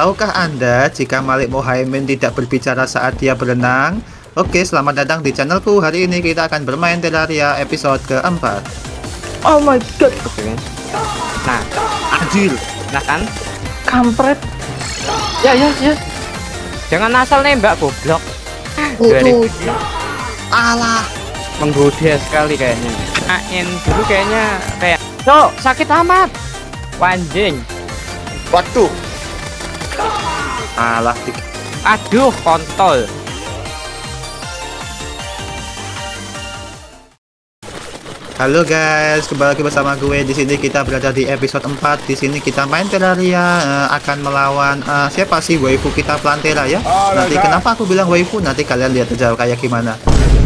Tahukah Anda jika Malik Mohaimin tidak berbicara saat dia berenang? Oke, selamat datang di channelku. Hari ini kita akan bermain Terraria episode keempat. Oh my god, Nah, Anjir, nah kan? kampret. Ya ya ya. Jangan asal nembak goblok. oh. alah. Menggoda sekali kayaknya. Main dulu kayaknya kayak, "Cok, sakit amat." Wanjing. Waduh. Alah, dik- Aduh, kontol. Halo guys, kembali lagi bersama gue. Di sini kita berada di episode 4. Di sini kita main Terraria eh, akan melawan eh, siapa sih waifu kita Plantera ya? Nanti kenapa aku bilang waifu? Nanti kalian lihat aja kayak gimana.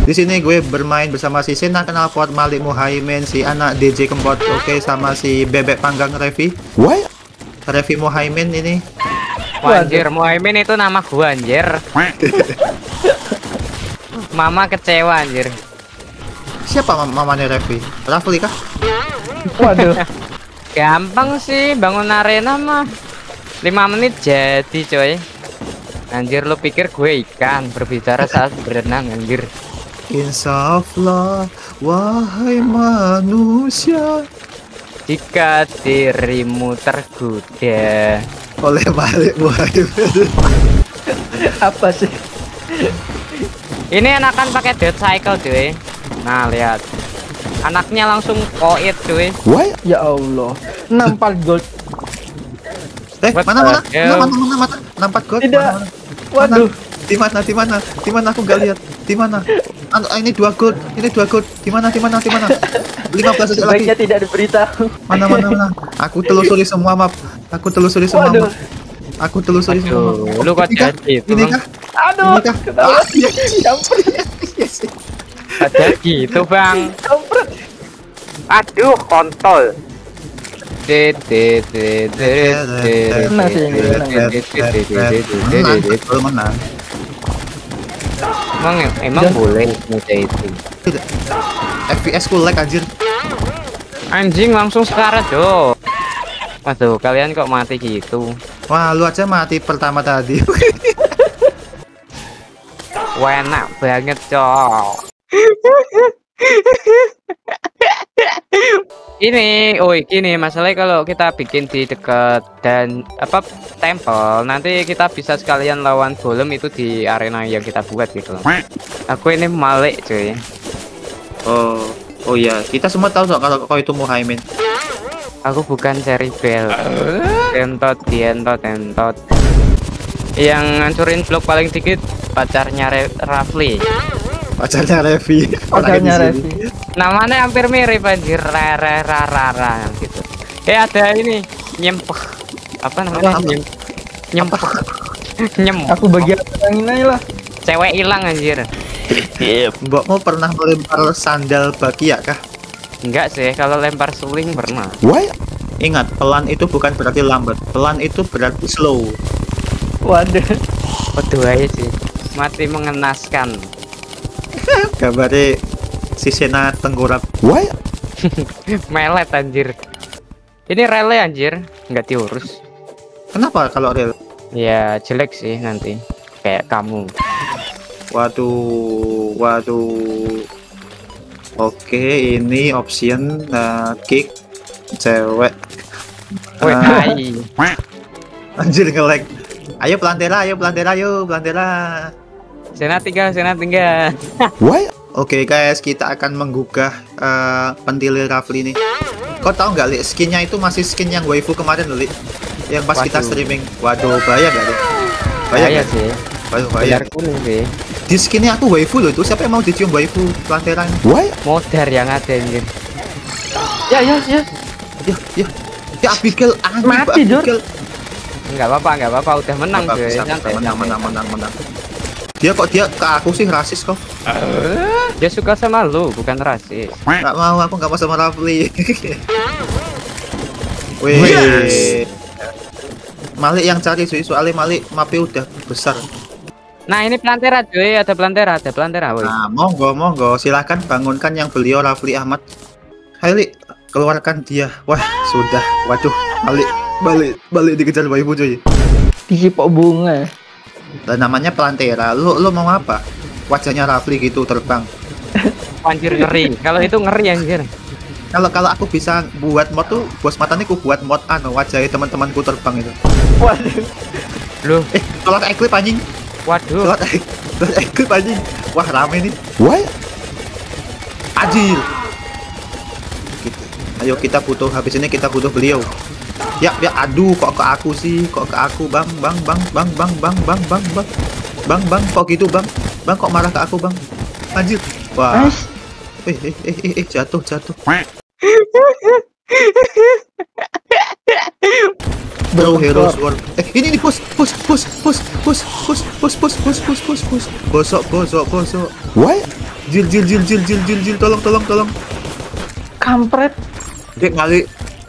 Di sini gue bermain bersama si Sena Knalpot, Malik Muhaimin, si anak DJ Kempot, oke sama si Bebek Panggang Revi. What? Revi Muhaimin ini. Wanjir, Muhaimin itu nama gua anjir. Mama kecewa anjir. Siapa mam mamanya Revi? Rafli kah? Waduh. Gampang sih bangun arena mah. 5 menit jadi coy. Anjir lu pikir gue ikan berbicara saat berenang anjir. Insaflah, wahai manusia. Jika dirimu tergoda. Oleh Malik Muhaimin. Apa sih? Ini anakan pakai dead cycle cuy. Nah lihat. Anaknya langsung koit cuy. What? Ya Allah. 64 gold. Eh, What mana mana? hell? Mana mana mana? Nampak god? Tidak. Mana, mana? Waduh. Di mana? Di mana? Di mana aku nggak lihat? di mana? Ah, ini dua gold, ini dua gold. Di mana? Di mana? Di mana? 15 belas lagi. tidak diberitahu. Mana mana mana. Aku telusuri semua map. Aku telusuri semua Waduh. map. Aku telusuri semua map. Lu kok jadi? Ini kah? Aduh. Ini kah? Kenapa? Ah, ya, campur. Ada gitu, Bang. Campur. Aduh, kontol. Menang sih, menang. Menang, menang. Emang emang Dan- boleh muda itu. FPS ku lag anjir. Anjing langsung sekarat dong. Waduh, kalian kok mati gitu? Wah, lu aja mati pertama tadi. Wah, enak banget, cok. ini, oi, gini masalahnya kalau kita bikin di dekat dan apa temple, nanti kita bisa sekalian lawan golem itu di arena yang kita buat gitu. Aku ini malik cuy. Oh, oh iya, kita semua tahu soal kalau kau itu Muhaimin. Aku bukan Cherry Bell. Tentot, dientot, tentot. Yang ngancurin blok paling dikit pacarnya Re Rafli. Pacarnya Revi. Pacarnya. Revi. Namanya hampir mirip anjir Rere Rarara gitu. Eh ada ini nyempeh. Apa namanya? Apa, apa? Nyem nyempeh. Nyem. Aku bagian angin aja lah. Cewek hilang anjir. Mbokmu pernah melempar sandal bakia kah? Enggak sih, kalau lempar suling pernah. What? Ingat, pelan itu bukan berarti lambat. Pelan itu berarti slow. Waduh. Waduh aja sih. Mati mengenaskan. Gambarnya si Sena tengkurap. What? Melet anjir. Ini rele anjir, nggak diurus. Kenapa kalau real? Ya jelek sih nanti. Kayak kamu. Waduh, waduh. Oke, ini option uh, kick cewek. Woi, Ah, tai. anjir nge-lag. Ayo pelantera, ayo pelantera, ayo pelantera. Sena tinggal, Sena tinggal. What? Oke guys, kita akan menggugah eh, pentilir Rafli nih. Kau tahu nggak, Li? Skinnya itu masih skin yang waifu kemarin, Li. Yang pas kita Waduh. streaming. Waduh, bahaya nggak, Li? Bahaya Bahaya nggak? sih. Waduh, bahaya. Benar kuning sih. Di skinnya aku waifu loh, itu siapa yang mau dicium waifu pelantera ini? What? Modar yang ada anjir. Ya ya ya. Ya, ya. Ya Abigail, anjir, Mati, Jor. Abigail. Enggak apa-apa, enggak apa-apa. Udah menang Santai, menang, menang, menang, menang dia kok dia ke aku sih rasis kok. Uh, dia suka sama lu bukan rasis. Nggak mau aku nggak mau sama Rafli. Wih. Yes. Malik yang cari cuy soalnya Malik mapi udah besar. Nah ini plantera cuy, ada plantera, ada plantera woy. Nah monggo, monggo, silahkan bangunkan yang beliau Rafli Ahmad. Ayo keluarkan dia. Wah, sudah, waduh, Malik. Balik, balik dikejar bayi cuy. Dikipok bunga ya? dan namanya Plantera ya. lu lu mau apa? Wajahnya Rafli gitu terbang. Anjir ngeri. Kalau itu ngeri anjir. Kalau kalau aku bisa buat mod tuh bos matanya ku buat mod anu wajahnya teman-temanku terbang itu. Waduh. Lu eh tolak eklip anjing. Waduh. Tolak kalau eklip anjing. Wah rame nih. What anjir. Gitu. Ayo kita butuh habis ini kita butuh beliau. Ya, ya, aduh kok ke aku sih? Kok ke aku, Bang? Bang, Bang, Bang, Bang, Bang, Bang, Bang, Bang. Bang, Bang, kok gitu, Bang? Bang kok marah ke aku, Bang? Anjir. Wah. Eh, eh, eh, eh, jatuh, jatuh. Bro Hero Sword. Eh, ini nih, push push push push push push push push push push push push Bosok, bosok, bosok. What? Jil, jil, jil, jil, jil, jil, tolong, tolong, tolong. Kampret. Dek kali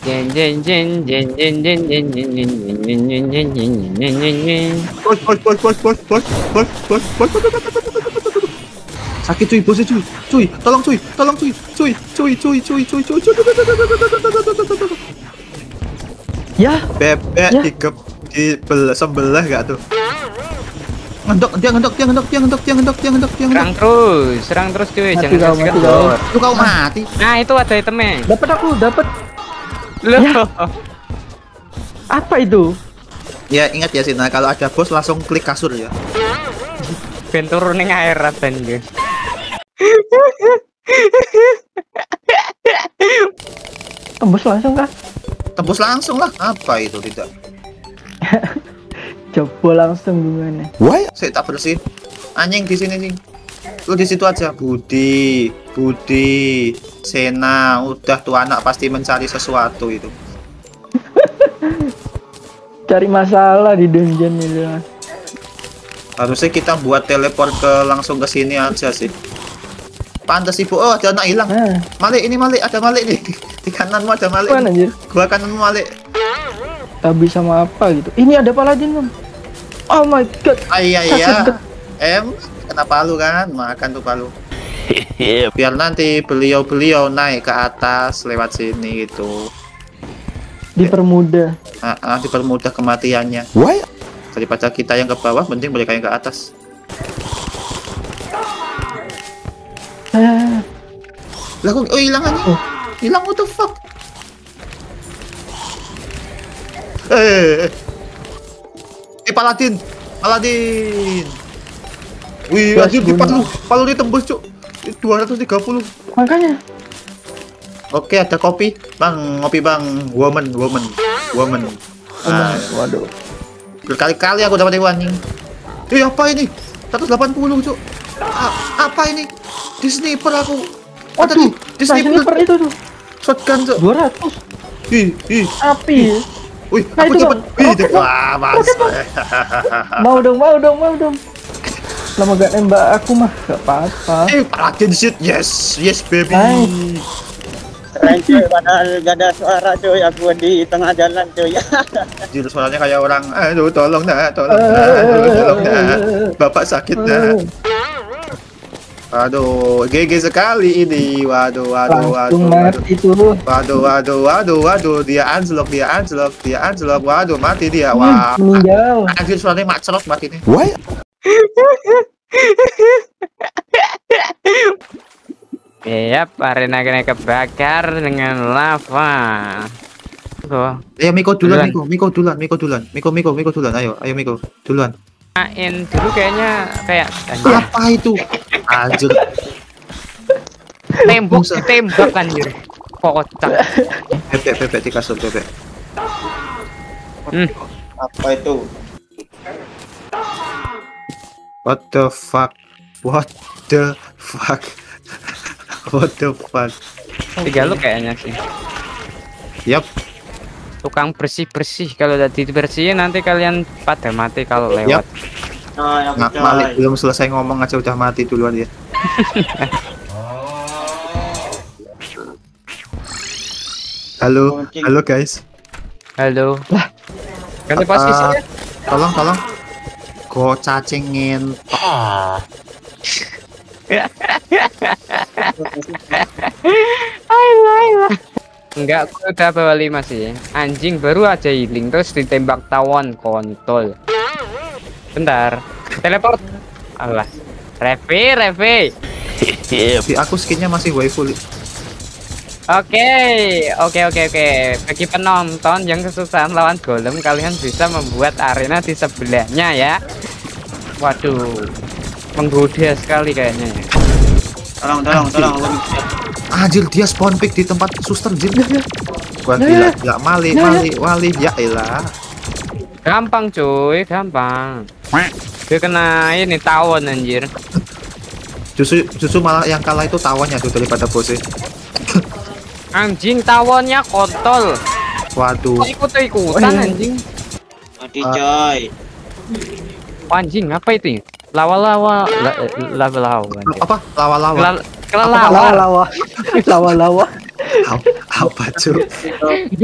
Sakit cuy, cuy, cuy, tolong cuy, tolong cuy, cuy, cuy, cuy, cuy, cuy, cuy, cuy, cuy, cuy, cuy, cuy, cuy, cuy, cuy, cuy, cuy, Sakit cuy bosnya cuy. Cuy tolong cuy tolong cuy. Cuy cuy cuy cuy cuy cuy cuy. Ya? Bebek ya? dikep di sebelah gak tuh? Ngendok dia ngendok dia ngendok dia ngendok dia ngendok dia ngendok dia ngendok. serang terus serang terus cuy. Jangan mati kau. mati. Nah itu ada itemnya. Dapet aku dapet Loh, Ya. Apa itu? Ya ingat ya Sina, kalau ada bos langsung klik kasur ya. ben turun ning akhirat ben guys. Tembus langsung kah? Tembus langsung lah. Apa itu tidak? Coba langsung gimana? Saya tak bersihin. Anjing di sini nih. Lu di situ aja. Budi, Budi, Sena, udah tuh anak pasti mencari sesuatu itu. Cari masalah di dungeon itu. Harusnya kita buat teleport ke langsung ke sini aja sih. Pantes ibu. Oh, ada anak hilang. Nah, Malik ini Malik, ada Malik nih. Di kananmu ada Malik. mana anjir? Gua kananmu Malik. Tabi sama apa gitu. Ini ada paladin, Om. Oh my god. Ah iya iya. bet- Em, kena palu kan? Makan tuh palu. Biar nanti beliau-beliau naik ke atas lewat sini gitu. Dipermudah. Ah, ah, dipermudah kematiannya. Daripada kita yang ke bawah, mending mereka yang ke atas. Ah, Lah kok oh hilang aja. Oh. Hilang what the fuck? Eh. Eh Paladin. Paladin. Wih, anjir di palu. Palu ditembus, Cuk. 230. makanya. Oke, ada kopi. Bang, ngopi Bang. Woman, woman, woman. Nah, Waduh. berkali-kali aku dapat hewan anjing. Eh, apa ini? 180, Cuk. A- apa ini? Di sniper aku. Apa tadi? Waduh, Di nah sniper itu tuh. Shotgun, Cuk. 200. Ih, ih. Api. Wih, Nah, aku dapat. Wih, wah, mas. Mau dong, mau dong, mau dong. Lama gak nembak aku mah, gak apa-apa. Eh, Paladin shit. Yes, yes baby. Nice. Keren cuy, padahal gak ada suara cuy, aku di tengah jalan cuy. Anjir, suaranya kayak orang. Aduh, tolong nah, tolong nah, aduh, tolong nah. Bapak sakit nah. Aduh, GG sekali ini. Waduh, waduh, waduh, waduh. mati tuh. Waduh, waduh, waduh, waduh, dia anjlok, dia anjlok, dia anjlok, waduh, mati dia, wah. Meninggal. Anjir, suaranya macrot mati nih. Iya, arena kena kebakar dengan lava. Oh, Ayo Miko duluan. Miko, Miko duluan, Miko duluan, Miko, Miko, Miko duluan, ayo, ayo Miko, duluan. main dulu kayaknya kayak anjir, Apa itu? Anjir, tembok ditembak anjir. Kocak. bebek, bebek di kasur, bebek. Hmm. Apa itu? What the fuck? What the fuck? What the fuck? Tiga lu kayaknya sih. Yap, Tukang bersih-bersih kalau udah dibersihin nanti kalian pada mati kalau lewat. coy, aku Nggak. Malik belum selesai ngomong aja udah mati duluan ya. Halo, halo guys. Halo. Ganti Ah, posisi ya. Tolong, tolong. Go cacingin. Ayolah, ayolah. Enggak, aku udah bawa lima sih. Anjing baru aja healing terus ditembak tawon kontol. Bentar. Teleport. Allah. Revi, Revi. Di aku skinnya masih waifu. Oke, oke, oke, oke. Bagi penonton yang kesusahan lawan golem, kalian bisa membuat arena di sebelahnya ya. Waduh, menggoda sekali kayaknya. ya. Tolong, tolong, tolong. Anjir dia spawn pick di tempat suster jin. Wah Ya, gila, ya. gila Mali, Ya, ya. Mali, Wali, ya elah. Gampang cuy, gampang. Dia kena ini tawon anjir. Justru justru malah yang kalah itu tawannya tuh daripada bosnya. Anjing tawonnya kontol. Waduh. Kok ikut-ikutan Oh, iya. anjing? Mati coy. Anjing apa itu? Lawa-lawa, la- lawa-lawa. anjing. Apa? Lawa-lawa. Kelal- Lawa Kelelawar. lawa. Lawa lawa. Apa, apa cuy?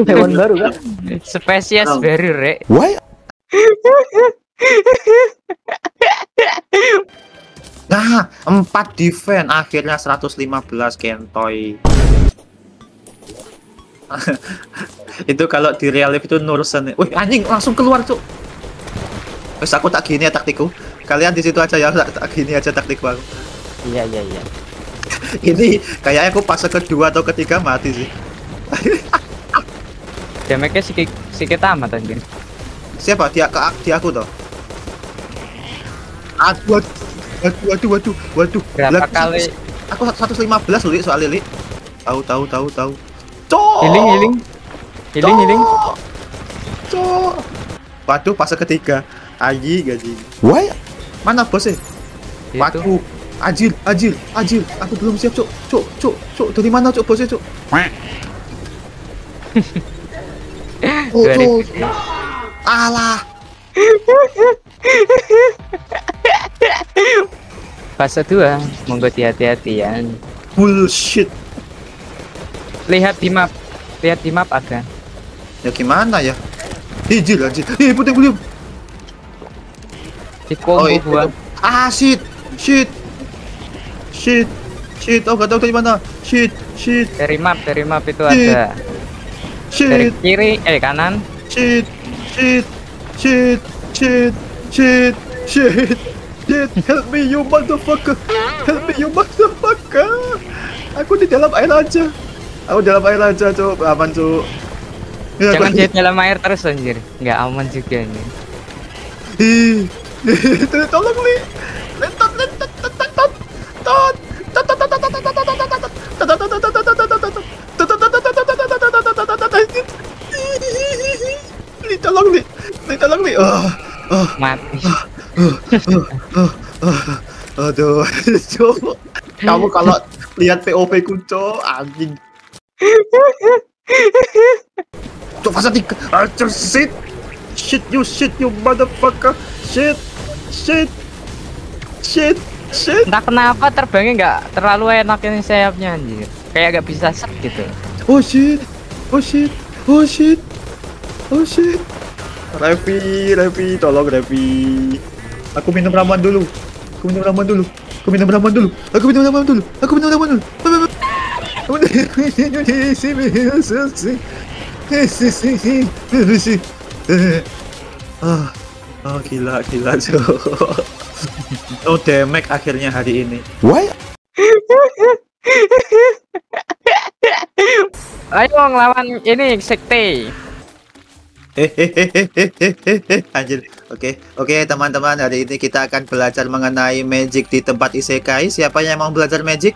Hewan baru kan? Spesies baru rek. Why? Nah, 4 defense akhirnya 115 kentoy. itu kalau di real life itu Nursen. Wih, anjing langsung keluar, Cuk. Wes aku tak gini ya taktikku. Kalian di situ aja ya, tak, tak gini aja taktikku aku. Iya iya iya. Ini kayaknya aku fase kedua atau ketiga mati sih. Damage-nya sikit sikit amat anjing. Siapa? Dia ke di aku toh. Aduh, waduh, waduh, waduh, waduh. Berapa Lah, kali Aku 115 loh, soal Lili. Tahu, tahu, tahu, tahu. Cok. healing healing healing healing Cok. Waduh, fase ketiga. Aji, gaji. Why? Mana bosnya? Waduh. Ajil, ajil, ajil. Aku belum siap, Cok. Cok, Cok, Cok. Dari mana, Cok, bosnya, Cok? Oh, Cok. Alah. fase 2 monggo hati-hatian Bullshit. Lihat di map lihat di map ada Ya gimana ya? Hijil anjir. Ih, puting beliau. di combo itu. gua Ah, shit. Shit. Shit. Shit. Oh, gak tahu dari mana. Shit. Shit. dari map dari map itu Shit. ada dari Shit. kiri eh kanan Shit. Shit. Shit. Shit. Shit. Shit. Shit. Help me you motherfucker. Help me you motherfucker. Aku di dalam air aja. Aku dalam air aja, Cuk. Aman, Cuk. Ya, jangan di dalam air terus anjir nggak aman juga ini Ih, Tuh, tolong li. Lentot, lentot, lentot. Tot. Tot, tot, tot, tot, tot, tot, tot, tot, tot, tot. Li, tolong li. Li, tolong li. Ah, ah, mati ah, ah. Aduh, Cok. Kamu kalau lihat POV ku, Cok, anjing. Cok, fase tiga. Anjir, shit. Shit, you shit, you motherfucker. Shit. Shit. Shit. Shit. entah kenapa terbangnya nggak terlalu enak ini sayapnya anjir kayak nggak bisa set gitu Oh shit. Oh shit. Oh shit. Oh shit. Revi, Revi, tolong Revi. Aku minum ramuan dulu. Aku minum ramuan dulu. Aku minum ramuan dulu. Aku minum ramuan dulu. Aku minum ramuan dulu. Ah, oh gila, gila, Cok. Oh, damage akhirnya hari ini. Why? ayo ngelawan ini sekte Hehehehehehehe anjir oke oke teman-teman hari ini kita akan belajar mengenai magic di tempat isekai siapa yang mau belajar magic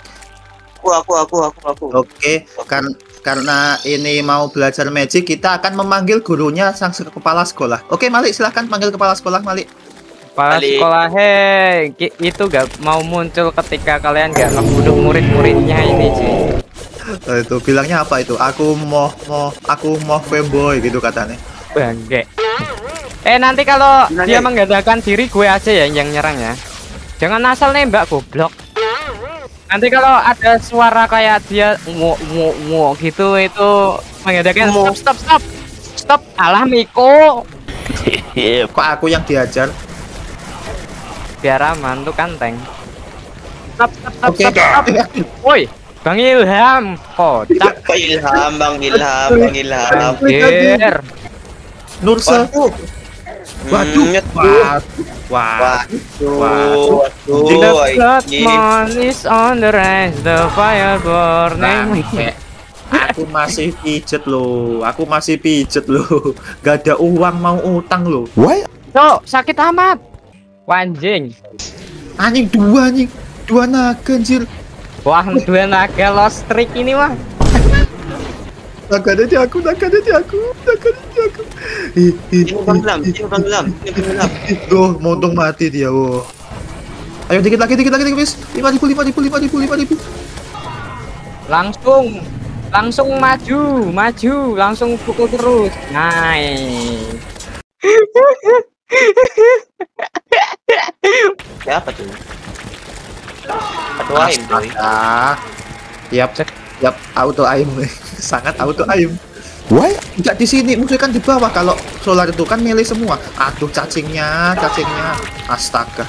Aku, aku, aku, aku, aku. oke karena karena ini mau belajar magic kita akan memanggil gurunya sang kepala sekolah oke Malik silahkan panggil kepala sekolah Malik Kepala Balik. sekolah hei itu gak mau muncul ketika kalian gak ngebunuh murid-muridnya ini sih Eh, itu bilangnya apa itu aku mau mau aku mau fanboy gitu katanya bangke Eh nanti kalau dia Nek? menggagalkan diri gue aja ya yang nyerang ya. Jangan asal nembak goblok. Nanti kalau ada suara kayak dia mu mu mu gitu itu mengadakan stop stop stop stop alah Miko Kok aku yang diajar? biar aman tuh kan tank. Stop stop stop Oke. stop, stop. Woi, Bang Ilham, kocak Pak Ilham, Bang Ilham, Bang Ilham. anjir. Nursa. Waduh. Hmm, Wah. Wah. Waduh, The waduh, blood ini moon is on the rise, the fire burning. Bangke. Aku masih pijet loh. Aku masih pijet loh. Gak ada uang mau utang loh. Cok, sakit amat. Wanjing. Anjing dua anjing. Dua naga anjir. Wah, dua naga lost streak ini mah. Nakada dia aku, nakada dia aku, nakada dia aku. Ih, eh, dia tenggelam, dia tenggelam, dia tenggelam. Bro, oh, montong mati dia, wo. Ayo dikit lagi, dikit lagi, dikit, guys. 5 ribu, 5 ribu, 5 ribu, 5 ribu. Langsung, langsung maju, maju, langsung pukul terus. Nice. Siapa tuh? Aduh, aim, Yap, cek. Yap, auto aim sangat auto aim. Why? Enggak di sini, musuhnya kan di bawah. Kalau solar itu kan melee semua. Aduh, cacingnya, cacingnya. Astaga.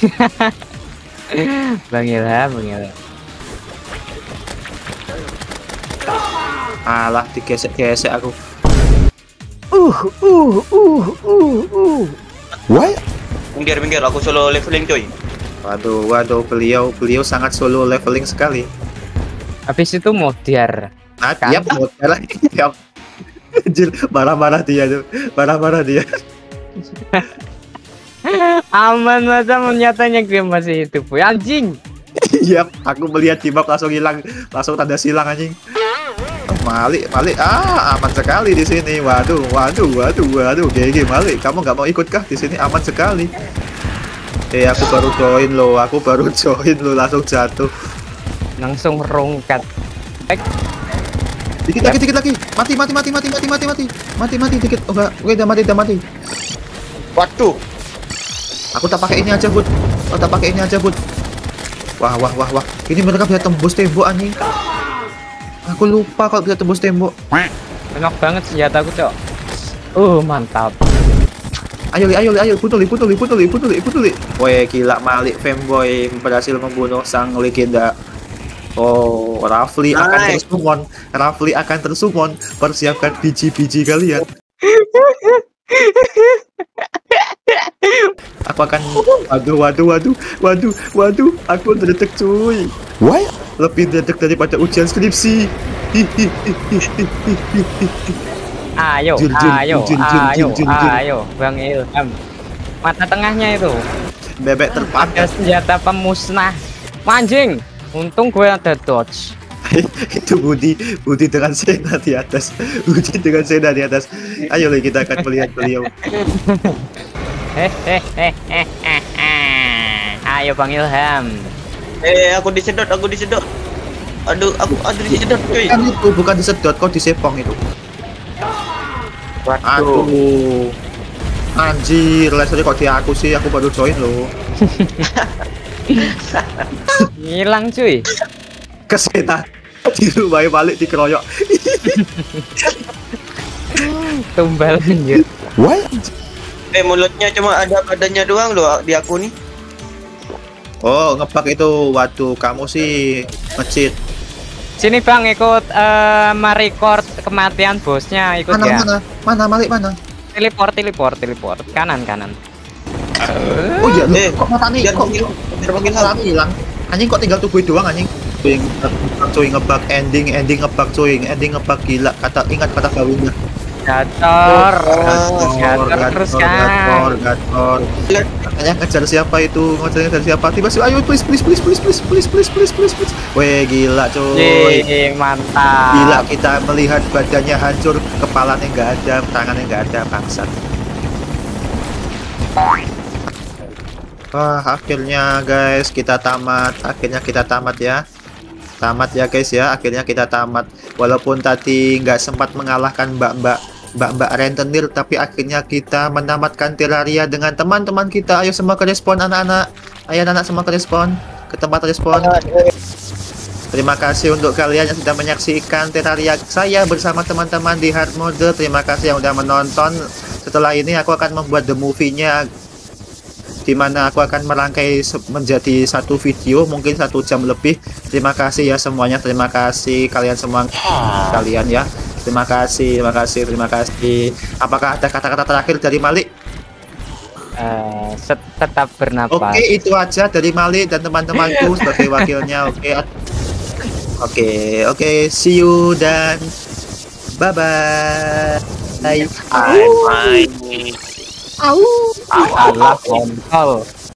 Bang Ilham, Bang Ilham. Alah, digesek-gesek aku. Minggir, minggir, aku solo leveling coy. Waduh, waduh, beliau, beliau sangat solo leveling sekali. Habis itu modiar. Ah, Kan? model lagi. Anjir, marah-marah dia tuh, marah-marah dia. Aman macam nyatanya gue masih hidup. Woy, Anjing. Yap, aku melihat map langsung hilang, langsung tanda silang anjing. Malik, Malik, ah aman sekali di sini. Waduh, waduh, waduh, waduh, GG Malik, kamu nggak mau ikut kah di sini? Aman sekali. Eh, aku baru join loh, aku baru join loh, langsung jatuh. Langsung rongkat. Eh, Dikit lagi, dikit lagi. Mati, mati, mati, mati, mati, mati, mati. Mati, mati, dikit. Oh enggak. Oke, udah mati, udah mati. Waktu. Aku tak pakai ini aja, Bud. Aku tak pakai ini aja, Bud. Wah, wah, wah, wah. Ini mereka bisa tembus tembok anjing. Aku lupa kalau bisa tembus tembok. Enak banget senjataku, Cok. Uh, mantap. Ayo, li, ayo, li, ayo, putuli, putul putuli, putul putuli. Woi, gila Malik fanboy berhasil membunuh sang legenda Oh, Rafli akan Nice. tersummon. Rafli akan tersummon. Persiapkan biji-biji kalian. Aku akan waduh waduh waduh waduh waduh aku terdetek cuy. Why? Lebih terdetek daripada ujian skripsi. Ayo, Jun, jun, ayo, jun, jun, ayo, jun, jun, jun. ayo, Bang Ilham. Mata tengahnya itu Bebek terpakai. senjata pemusnah. Anjing. Untung gue ada dodge. itu Budi Budi dengan Sena di atas Budi dengan Sena di atas ayo Li, kita akan melihat beliau. Ayo Bang Ilham. eh aku disedot, aku disedot. Aduh, aku aduh disedot cuy. kan itu bukan disedot kok disepong itu Waduh. aduh anjir levelnya kok di aku sih aku baru join loh Hilang cuy. kesena di rumahnya balik dikeroyok Tumbal anjir. Eh mulutnya cuma ada badannya doang loh di aku nih. oh ngebug itu waduh kamu sih ngecit Sini Bang ikut eh merecord kematian bosnya ikut mana ya. mana mana Malik mana Teleport, teleport, teleport. Kanan, kanan. Oh iya loh Eh, kok mata nih Biar kok biar panggil Mata Malik hilang anjing kok tinggal tubuh doang anjing cuy ngebug cuy ngebug ending ending ngebug cuy ending ngebug gila kata ingat kata Gacor terus kan. gator, gator. Makanya ngejar siapa itu? Ngejar ngejar siapa? Tiba-tiba ayo please please please please please please please please please please. Weh gila cuy. Mantap. Gila kita melihat badannya hancur, kepalanya nggak ada, tangannya nggak ada, bangsat. Wah, akhirnya guys kita tamat. Akhirnya kita tamat ya. Tamat ya guys ya. Akhirnya kita tamat. Walaupun tadi nggak sempat mengalahkan mbak-mbak mbak-mbak rentenir tapi akhirnya kita menamatkan Terraria dengan teman-teman kita ayo semua ke respon anak-anak ayo anak-anak semua ke respon ke tempat respon Terima kasih untuk kalian yang sudah menyaksikan Terraria saya bersama teman-teman di hard mode. Terima kasih yang sudah menonton. Setelah ini aku akan membuat the movie-nya di mana aku akan merangkai menjadi satu video mungkin satu jam lebih. Terima kasih ya semuanya. Terima kasih kalian semua kalian ya. Terima kasih, terima kasih, terima kasih. Apakah ada kata-kata terakhir dari Malik? Eh, set- tetap bernapas. Oke, itu aja dari Malik dan teman-temanku sebagai wakilnya. Oke. Oke, oke, see you dan bye bye. Bye. Bye bye. Allah kontol.